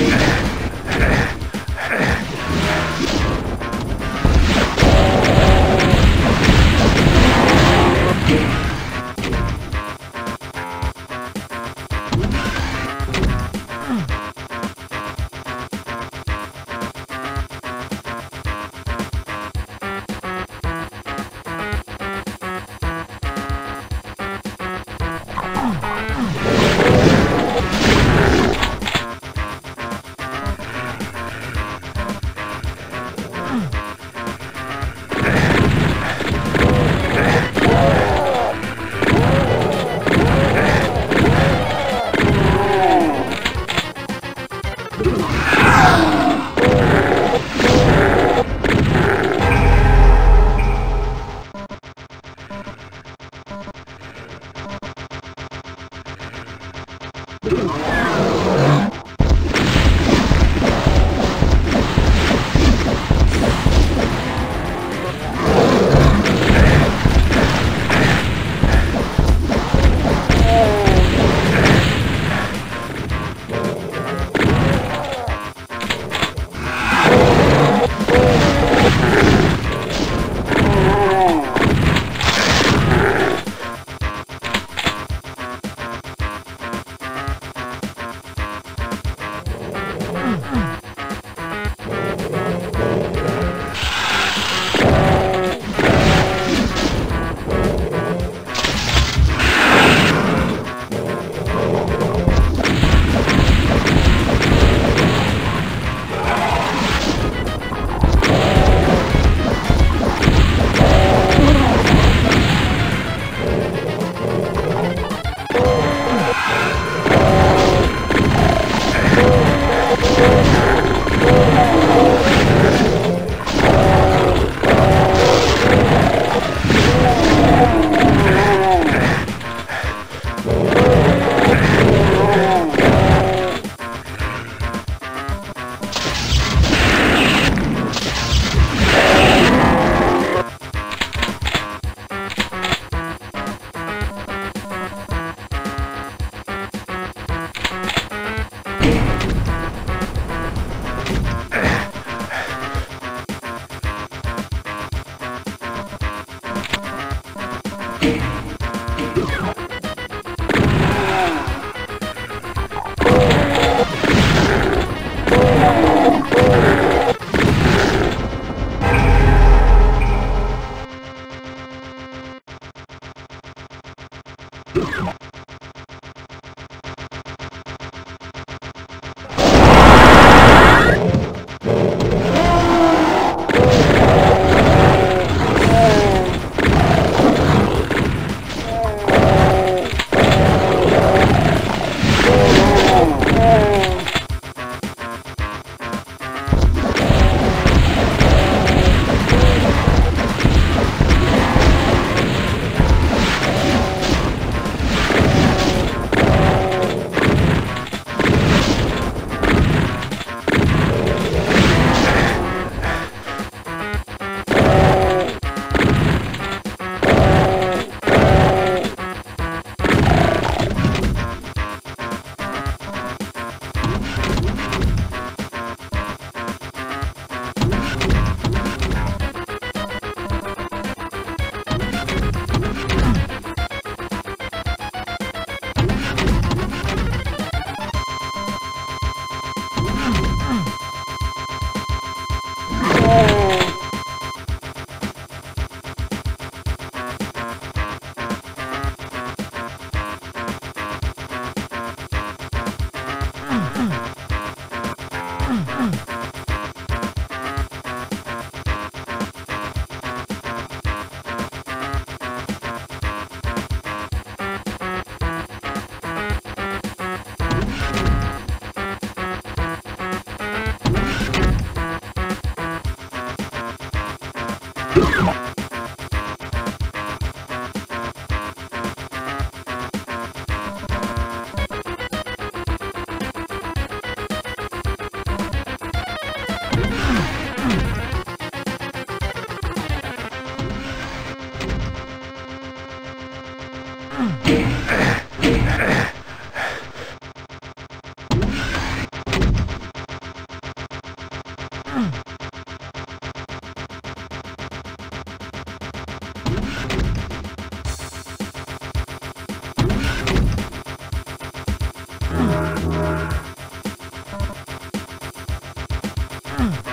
Yeah. Ooh. Ooh.